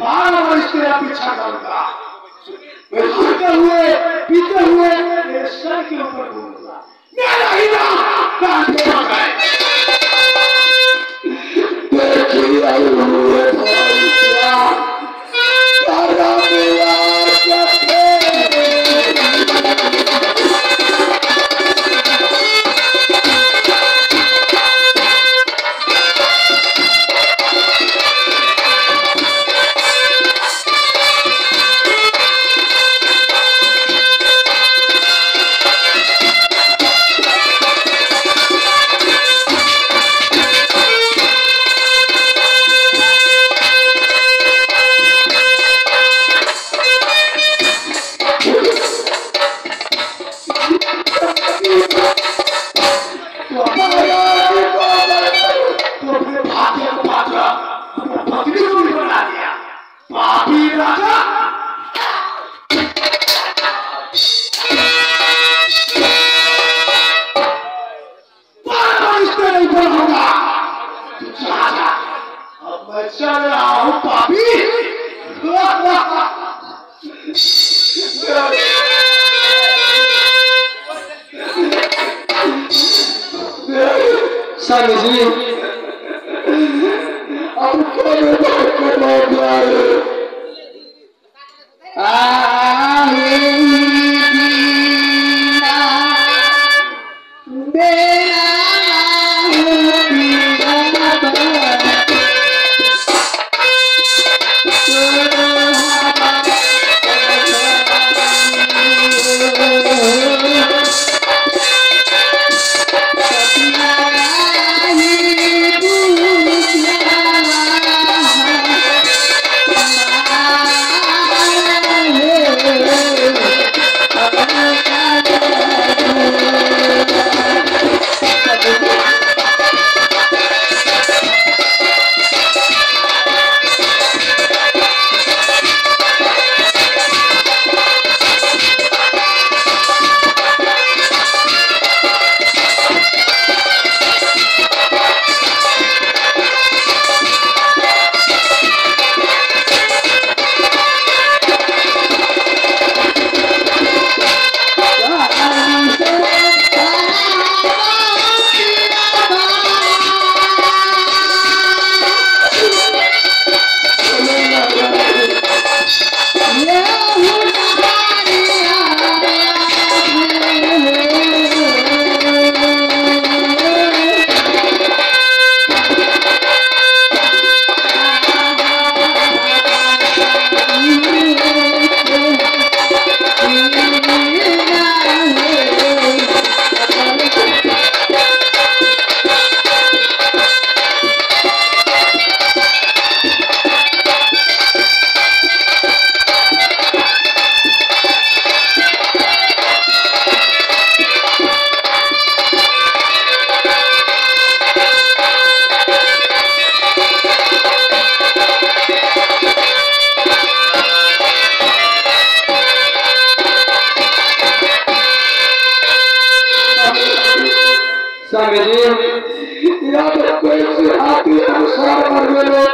बारह वर्ष तेरा पीछा करूँगा मैं हुए, पीते हुए, मेरे सर के ऊपर घूमूँगा। मेरा ही Yeah. Ah! সারা করবেন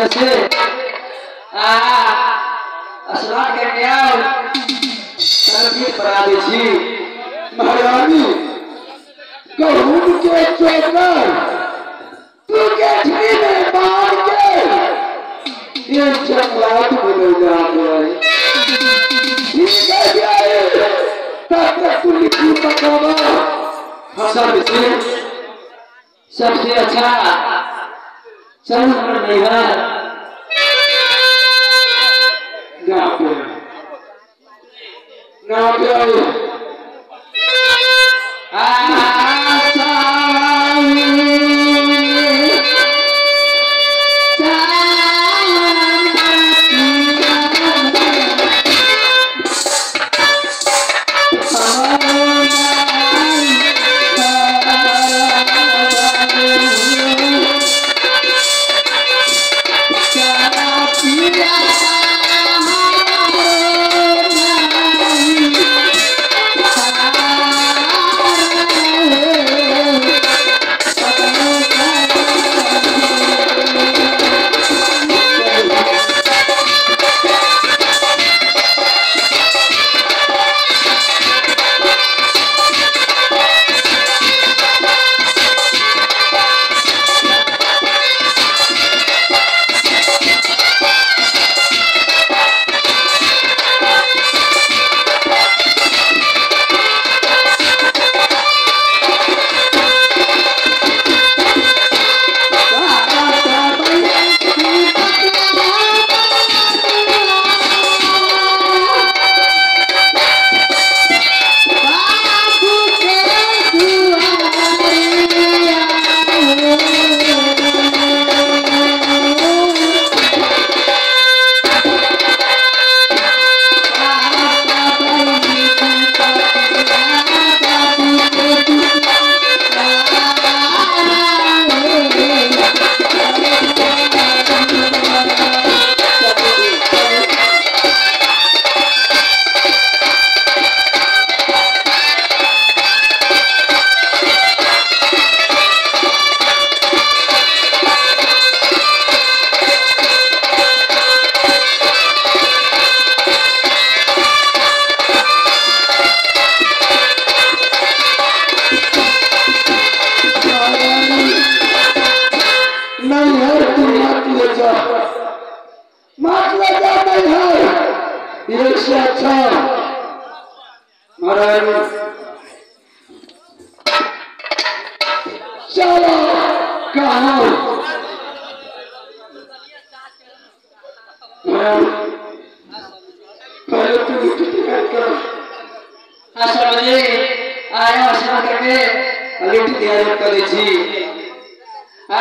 लांची घर से आ स्नान करके आओ सर्विस करा दे छी महारानी गहूम के चोकर तू गठरी में बांध के ये चकलाट बदल जा गया ठीक है जाए तब तक तू लिखी पकावा स्वामी जी सबसे अच्छा Sana orang Medan. Nggak apa. नहीं है तू मत ले जा मत ले जा नहीं है ये से अच्छा महाराज चलो कहा पहले तू तैयार कर हाँ जी आया स्नान करके लिट्टी तैयार कर दीजिए आ